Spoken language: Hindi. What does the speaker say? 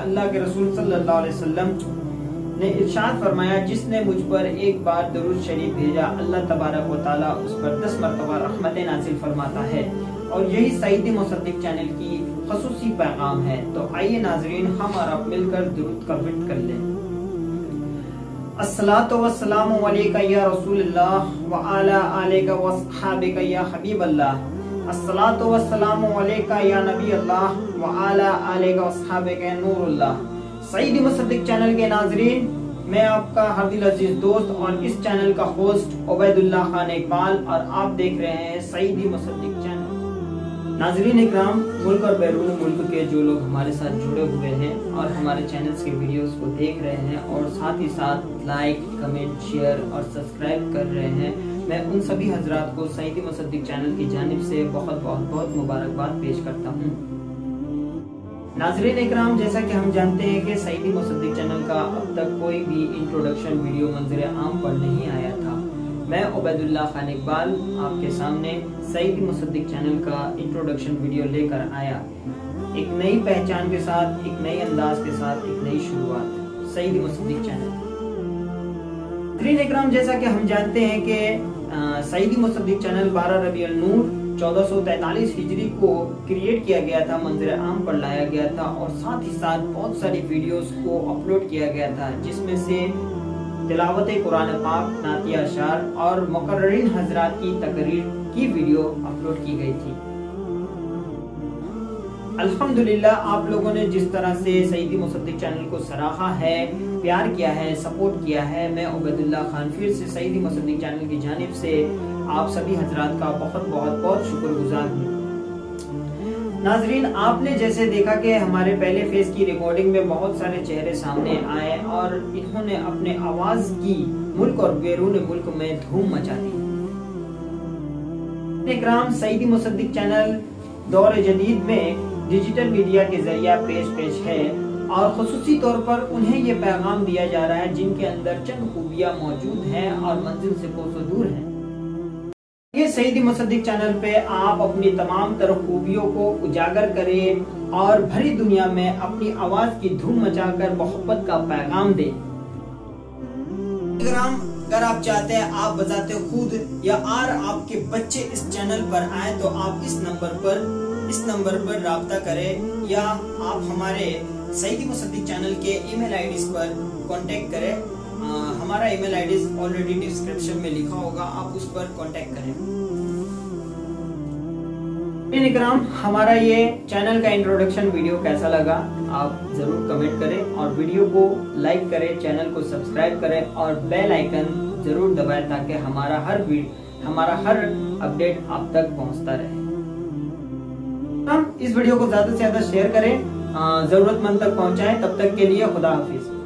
अल्लाह के रसूल सल्लल्लाहु अलैहि वसल्लम ने इरशाद फरमाया जिसने मुझ पर एक बार दरूद शरीफ भेजा अल्लाह तबारक व ताला उस पर दस मरतबा रहमतें नाजिल फरमाता है और यही सईदी मुसद्दिक चैनल की खसूसी पैगाम है तो आइए नाजरीन हम और आप मिलकर दुरूद का विट कर लें चैनल के नाजरीन, मैं आपका हरदिल अज़ीज़ दोस्त और इस चैनल का होस्ट उबैदुल्लाह खान इकबाल और आप देख रहे हैं सईदी मुसद्दिक चैनल। नाजरीन इकराम, मुल्क और बैरून मुल्क के जो लोग हमारे साथ जुड़े हुए हैं और हमारे चैनल्स के वीडियोस को देख रहे हैं और साथ ही साथ लाइक कमेंट शेयर और सब्सक्राइब कर रहे हैं, मैं उन सभी हजरात को सईदी मुसद्दिक चैनल की जानब से बहुत बहुत बहुत मुबारकबाद पेश करता हूँ। नाजरीन इकराम, जैसा कि हम जानते हैं कि सईदी मुसद्दिक चैनल का अब तक कोई भी इंट्रोडक्शन वीडियो मंजर आम पर नहीं आया था। मैं उबैदुल्ला खान इकबाल आपके सामने सईदी मुसद्दिक चैनल का इंट्रोडक्शन वीडियो लेकर आया। एक नई पहचान के साथ, एक नए अंदाज के साथ, एक नई शुरुआत। सईदी मुसद्दिक चैनल। ग्रीन इकराम, जैसा कि हम जानते हैं कि सईदी मुसद्दिक चैनल 12 रबी नूर 1443 हिजरी को क्रिएट किया गया था, मंजर आम पर लाया गया था और साथ ही साथ बहुत सारी वीडियोस को अपलोड किया गया था, जिसमें से तिलावत कुरान पाक, नातिया शार और मुकर्रीन हजरात की तकरीर की वीडियो अपलोड की गई थी। अल्हम्दुलिल्लाह, आप लोगों ने जिस तरह से सईदी मुसद्दिक चैनल को सराहा है, प्यार किया है, सपोर्ट किया है, मैं उबैदुल्ला खान फिर से सईदी मुसद्दिक चैनल की जानब से आप सभी हजरात का बहुत बहुत बहुत शुक्रगुजार हूँ। नाजरीन, आपने जैसे देखा कि हमारे पहले फ़ेज़ की रिकॉर्डिंग में बहुत सारे चेहरे सामने आए और इन्होंने अपने आवाज़ की मुल्क और बैरून मुल्क में धूम मचा दी। इकराम सईदी मुसद्दिक चैनल दौर जदीद में डिजिटल मीडिया के ज़रिए पेश पेश है और खसूसी तौर पर उन्हें ये पैगाम दिया जा रहा है जिनके अंदर चंद खूबियाँ मौजूद हैं और मंजिल से कोसों दूर हैं। ये सईदी मुसद्दिक चैनल पे आप अपनी तमाम तरह खूबियों को उजागर करें और भरी दुनिया में अपनी आवाज़ की धूम मचाकर मोहब्बत का पैगाम दें। अगर आप चाहते हैं आप बजाते खुद या और आपके बच्चे इस चैनल पर आए तो आप इस नंबर पर, इस नंबर पर रबता करें या आप हमारे सईदी मुसद्दिक चैनल के ईमेल आईडी पर कांटेक्ट करें। हमारा ईमेल आईडी ऑलरेडी डिस्क्रिप्शन में लिखा होगा, आप उस पर कांटेक्ट करें। इकराम हमारा ये चैनल का इंट्रोडक्शन वीडियो कैसा लगा, आप ज़रूर कमेंट करें और वीडियो को लाइक करें चैनल को सब्सक्राइब करें और बेल आइकन ज़रूर दबाएँ ताकि हमारा हर हमारा हर अपडेट आप तक पहुँचता रहे। हम इस वीडियो को ज़्यादा से ज़्यादा शेयर करें जरूरतमंद तक पहुंचाएँ, तब तक के लिए खुदा हाफिज।